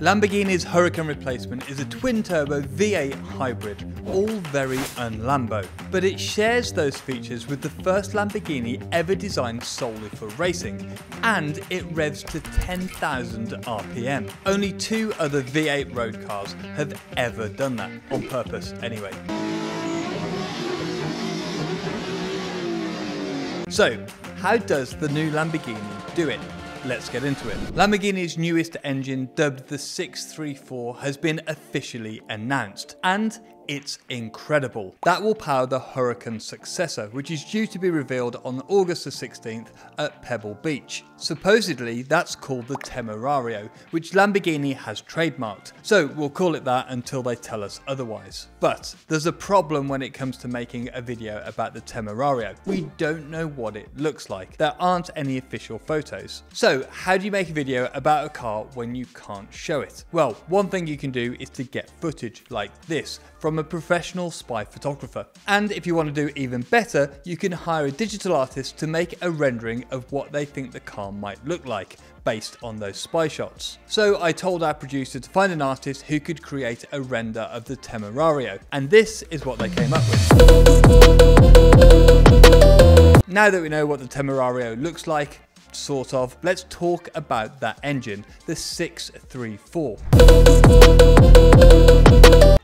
Lamborghini's Huracan replacement is a twin-turbo V8 hybrid, all very un-Lambo. But it shares those features with the first Lamborghini ever designed solely for racing, and it revs to 10,000 RPM. Only two other V8 road cars have ever done that, on purpose anyway. So, how does the new Lamborghini do it? Let's get into it. Lamborghini's newest engine, dubbed the 634, has been officially announced, and it's incredible. That will power the Huracan successor, which is due to be revealed on August the 16th at Pebble Beach. Supposedly, that's called the Temerario, which Lamborghini has trademarked, so we'll call it that until they tell us otherwise. But there's a problem when it comes to making a video about the Temerario. We don't know what it looks like. There aren't any official photos. So how do you make a video about a car when you can't show it? Well, one thing you can do is to get footage like this from a professional spy photographer. And if you want to do even better, you can hire a digital artist to make a rendering of what they think the car might look like based on those spy shots. So I told our producer to find an artist who could create a render of the Temerario, and this is what they came up with. Now that we know what the Temerario looks like, sort of, let's talk about that engine, the 634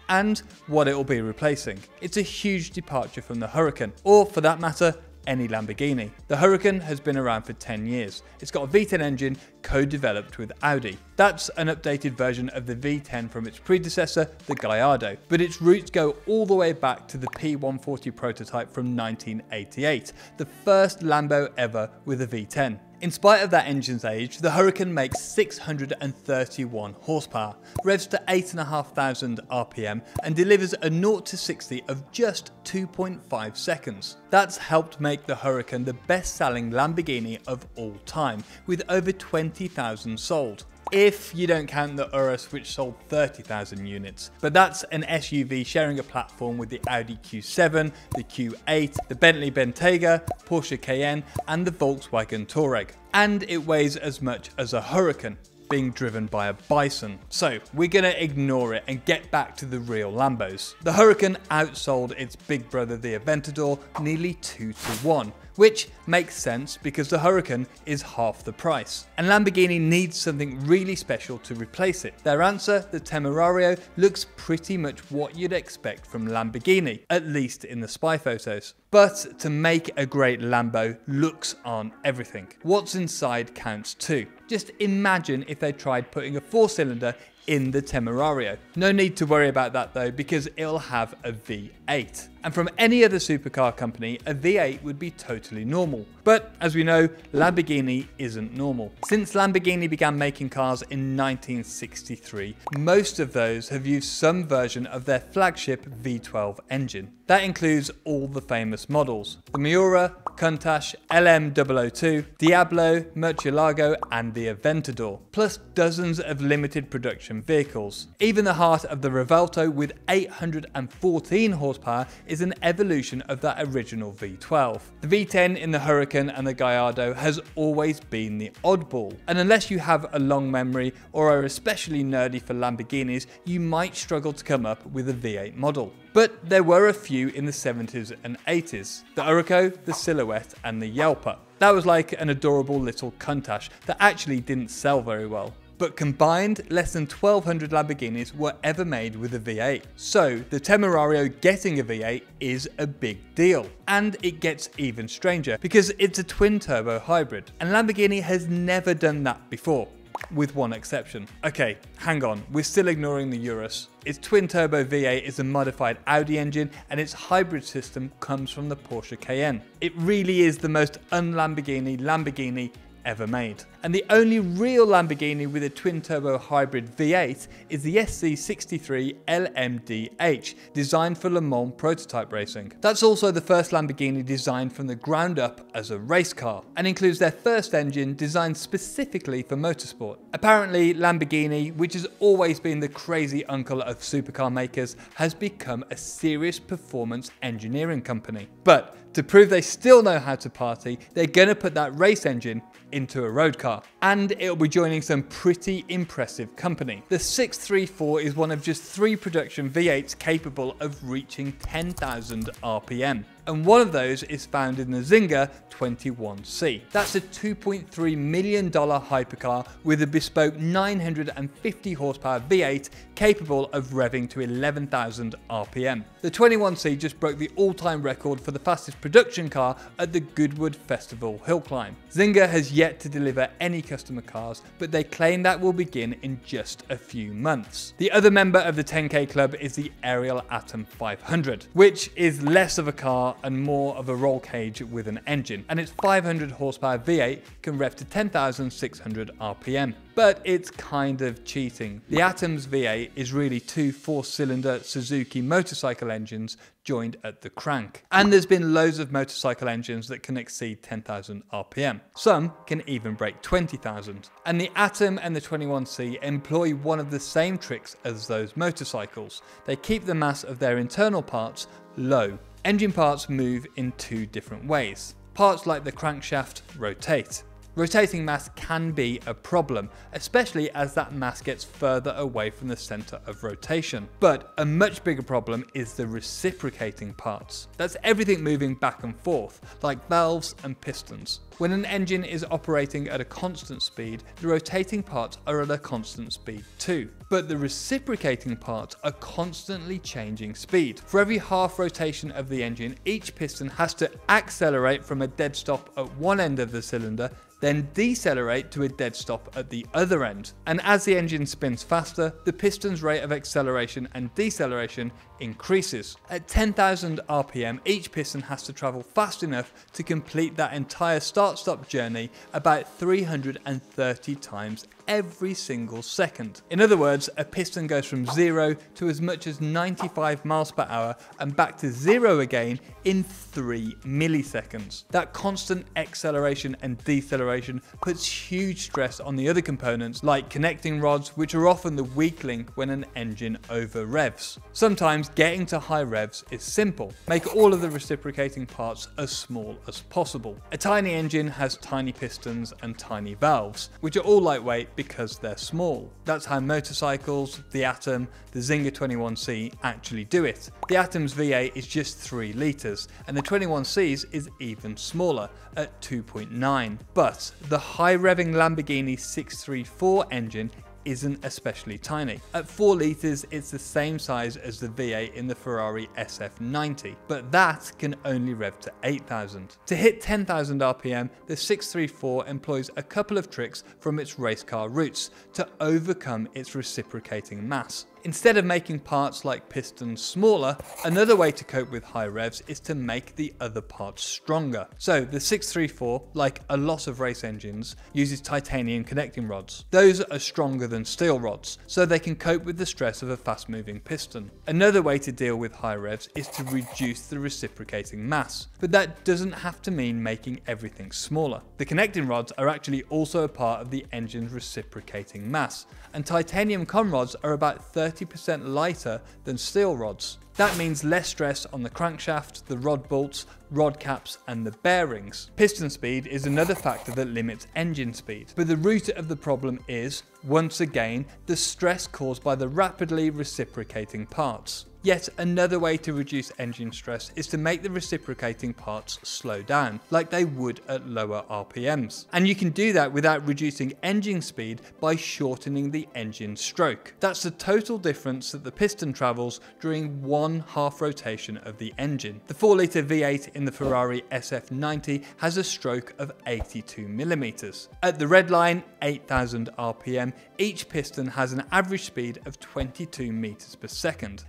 and what it will be replacing. It's a huge departure from the Huracan, or for that matter, any Lamborghini. The Huracan has been around for 10 years. It's got a V10 engine co-developed with Audi. That's an updated version of the V10 from its predecessor, the Gallardo, but its roots go all the way back to the P140 prototype from 1988, the first Lambo ever with a V10. In spite of that engine's age, the Huracan makes 631 horsepower, revs to 8,500 RPM and delivers a 0 to 60 of just 2.5 seconds. That's helped make the Huracan the best selling Lamborghini of all time, with over 20,000 sold if you don't count the Urus which sold 30,000 units. But that's an SUV sharing a platform with the Audi Q7, the Q8, the Bentley Bentayga, Porsche Cayenne and the Volkswagen Touareg. And it weighs as much as a Huracan being driven by a bison. So we're gonna ignore it and get back to the real Lambos. The Huracan outsold its big brother the Aventador nearly 2 to 1 which makes sense because the Huracan is half the price. And Lamborghini needs something really special to replace it. Their answer, the Temerario, looks pretty much what you'd expect from Lamborghini, at least in the spy photos. But to make a great Lambo, looks aren't everything. What's inside counts too. Just imagine if they tried putting a four cylinder in the Temerario. No need to worry about that though because it'll have a V8. And from any other supercar company, a V8 would be totally normal. But as we know, Lamborghini isn't normal. Since Lamborghini began making cars in 1963, most of those have used some version of their flagship V12 engine. That includes all the famous models. The Miura, Countach, LM002, Diablo, Murcielago and the Aventador, plus dozens of limited production vehicles. Even the heart of the Revuelto with 814 horsepower an evolution of that original V12. The V10 in the Huracan and the Gallardo has always been the oddball, and unless you have a long memory or are especially nerdy for Lamborghinis, you might struggle to come up with a V8 model. But there were a few in the 70s and 80s. The Urraco, the Silhouette and the Jalpa. That was like an adorable little Countach that actually didn't sell very well. But combined, less than 1200 Lamborghinis were ever made with a V8. So the Temerario getting a V8 is a big deal. And it gets even stranger because it's a twin turbo hybrid. And Lamborghini has never done that before with one exception. Okay, hang on, we're still ignoring the Urus. Its twin-turbo V8 is a modified Audi engine and its hybrid system comes from the Porsche Cayenne. It really is the most un-Lamborghini Lamborghini ever made. And the only real Lamborghini with a twin-turbo hybrid V8 is the SC63 LMDH, designed for Le Mans prototype racing. That's also the first Lamborghini designed from the ground up as a race car, and includes their first engine designed specifically for motorsport. Apparently, Lamborghini, which has always been the crazy uncle of supercar makers, has become a serious performance engineering company. But to prove they still know how to party, they're gonna put that race engine into a road car. And it'll be joining some pretty impressive company. The 634 is one of just three production V8s capable of reaching 10,000 RPM and one of those is found in the Czinger 21C. That's a $2.3 million hypercar with a bespoke 950 horsepower V8 capable of revving to 11,000 RPM. The 21C just broke the all-time record for the fastest production car at the Goodwood Festival Hill Climb. Czinger has yet to deliver any customer cars, but they claim that will begin in just a few months. The other member of the 10K club is the Ariel Atom 500, which is less of a car and more of a roll cage with an engine, and its 500 horsepower V8 can rev to 10,600 RPM. But it's kind of cheating. The Atom's V8 is really two four-cylinder Suzuki motorcycle engines joined at the crank. And there's been loads of motorcycle engines that can exceed 10,000 RPM. Some can even break 20,000. And the Atom and the 21C employ one of the same tricks as those motorcycles. They keep the mass of their internal parts low Engine parts move in two different ways. Parts like the crankshaft rotate. Rotating mass can be a problem, especially as that mass gets further away from the center of rotation. But a much bigger problem is the reciprocating parts. That's everything moving back and forth, like valves and pistons. When an engine is operating at a constant speed, the rotating parts are at a constant speed too. But the reciprocating parts are constantly changing speed. For every half rotation of the engine, each piston has to accelerate from a dead stop at one end of the cylinder then decelerate to a dead stop at the other end. And as the engine spins faster, the piston's rate of acceleration and deceleration increases. At 10,000 RPM, each piston has to travel fast enough to complete that entire start-stop journey about 330 times every single second. In other words, a piston goes from zero to as much as 95 miles per hour and back to zero again in three milliseconds. That constant acceleration and deceleration puts huge stress on the other components like connecting rods, which are often the weak link when an engine over revs. Sometimes getting to high revs is simple. Make all of the reciprocating parts as small as possible. A tiny engine has tiny pistons and tiny valves, which are all lightweight because they're small. That's how motorcycles, the Atom, the Czinger 21C actually do it. The Atom's V8 is just 3 litres, and the 21C's is even smaller at 2.9. But the high revving Lamborghini 634 engine isn't especially tiny. At 4 litres, it's the same size as the V8 in the Ferrari SF90, but that can only rev to 8,000. To hit 10,000 RPM, the 634 employs a couple of tricks from its race car roots to overcome its reciprocating mass. Instead of making parts like pistons smaller, another way to cope with high revs is to make the other parts stronger. So the 634, like a lot of race engines, uses titanium connecting rods. Those are stronger than steel rods, so they can cope with the stress of a fast moving piston. Another way to deal with high revs is to reduce the reciprocating mass, but that doesn't have to mean making everything smaller. The connecting rods are actually also a part of the engine's reciprocating mass, and titanium conrods are about 30 30% lighter than steel rods. That means less stress on the crankshaft, the rod bolts, rod caps and the bearings. Piston speed is another factor that limits engine speed. But the root of the problem is, once again, the stress caused by the rapidly reciprocating parts. Yet another way to reduce engine stress is to make the reciprocating parts slow down, like they would at lower RPMs. And you can do that without reducing engine speed by shortening the engine stroke. That's the total difference that the piston travels during one half rotation of the engine. The 4 litre V8 in the Ferrari SF90 has a stroke of 82mm. At the red line, 8000 RPM, each piston has an average speed of 22 meters per second.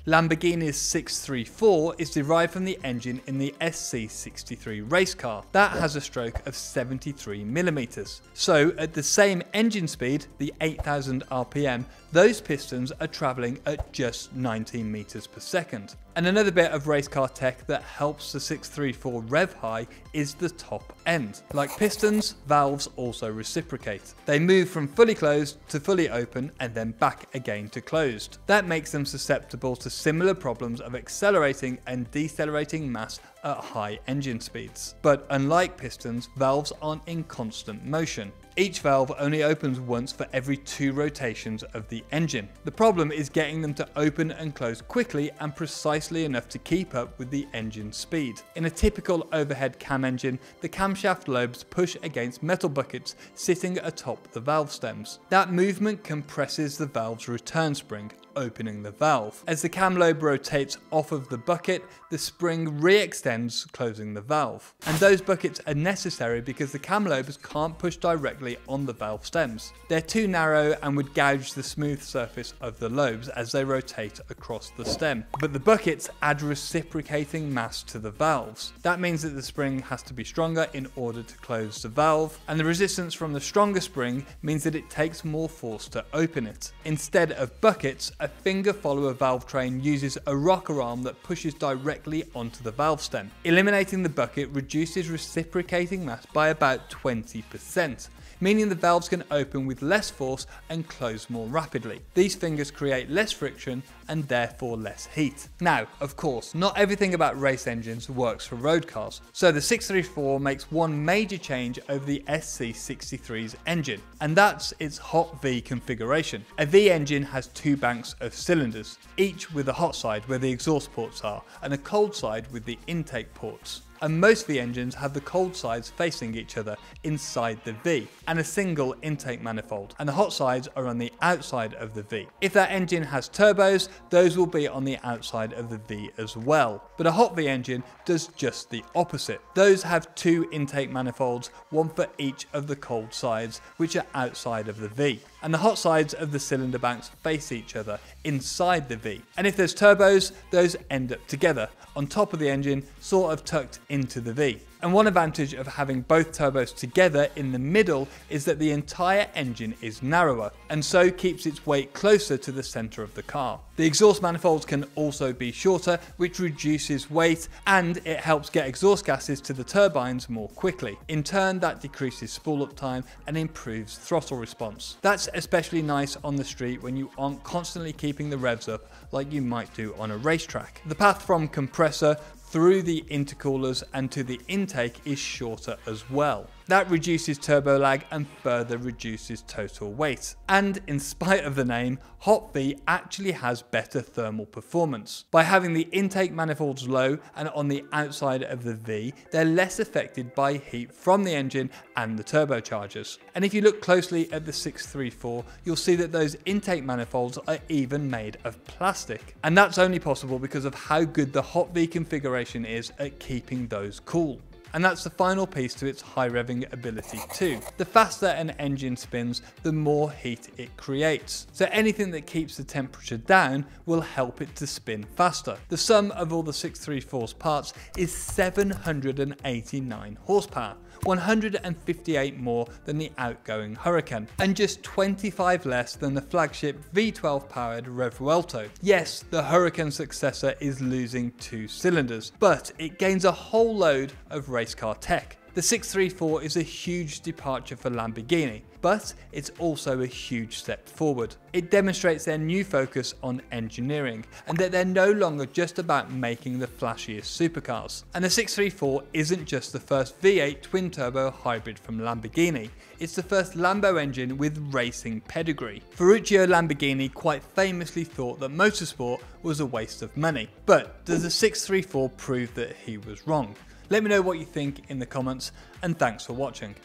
Lamborghini's 634 is derived from the engine in the SC63 race car. That has a stroke of 73 millimeters. So at the same engine speed, the 8000 RPM, those pistons are traveling at just 19 meters per second. And another bit of race car tech that helps the 634 rev high is the top end. Like pistons, valves also reciprocate. They move from fully closed to fully open and then back again to closed. That makes them susceptible to similar problems of accelerating and decelerating mass at high engine speeds. But unlike pistons, valves aren't in constant motion. Each valve only opens once for every two rotations of the engine. The problem is getting them to open and close quickly and precisely enough to keep up with the engine speed. In a typical overhead cam engine, the camshaft lobes push against metal buckets sitting atop the valve stems. That movement compresses the valve's return spring, opening the valve. As the cam lobe rotates off of the bucket, the spring re-extends, closing the valve. And those buckets are necessary because the cam lobes can't push directly on the valve stems. They're too narrow and would gouge the smooth surface of the lobes as they rotate across the stem. But the buckets add reciprocating mass to the valves. That means that the spring has to be stronger in order to close the valve, and the resistance from the stronger spring means that it takes more force to open it. Instead of buckets, a finger follower valve train uses a rocker arm that pushes directly onto the valve stem. Eliminating the bucket reduces reciprocating mass by about 20% meaning the valves can open with less force and close more rapidly. These fingers create less friction and therefore less heat. Now, of course, not everything about race engines works for road cars, so the 634 makes one major change over the SC63's engine, and that's its hot V configuration. A V engine has two banks of cylinders, each with a hot side where the exhaust ports are, and a cold side with the intake ports and most V engines have the cold sides facing each other inside the V, and a single intake manifold, and the hot sides are on the outside of the V. If that engine has turbos, those will be on the outside of the V as well. But a hot V engine does just the opposite. Those have two intake manifolds, one for each of the cold sides, which are outside of the V. And the hot sides of the cylinder banks face each other inside the V. And if there's turbos, those end up together on top of the engine, sort of tucked into the V. And one advantage of having both turbos together in the middle is that the entire engine is narrower, and so keeps its weight closer to the centre of the car. The exhaust manifolds can also be shorter, which reduces weight, and it helps get exhaust gases to the turbines more quickly. In turn, that decreases spool up time and improves throttle response. That's especially nice on the street when you aren't constantly keeping the revs up like you might do on a racetrack. The path from compressor through the intercoolers and to the intake is shorter as well. That reduces turbo lag and further reduces total weight. And in spite of the name, Hot V actually has better thermal performance. By having the intake manifolds low and on the outside of the V, they're less affected by heat from the engine and the turbochargers. And if you look closely at the 634, you'll see that those intake manifolds are even made of plastic. And that's only possible because of how good the Hot V configuration is at keeping those cool and that's the final piece to its high revving ability too. The faster an engine spins, the more heat it creates. So anything that keeps the temperature down will help it to spin faster. The sum of all the 634's parts is 789 horsepower. 158 more than the outgoing Huracan, and just 25 less than the flagship V12 powered Revuelto. Yes, the Huracan successor is losing two cylinders, but it gains a whole load of race car tech. The 634 is a huge departure for Lamborghini, but it's also a huge step forward. It demonstrates their new focus on engineering and that they're no longer just about making the flashiest supercars. And the 634 isn't just the first V8 twin turbo hybrid from Lamborghini, it's the first Lambo engine with racing pedigree. Ferruccio Lamborghini quite famously thought that motorsport was a waste of money, but does the 634 prove that he was wrong? Let me know what you think in the comments and thanks for watching.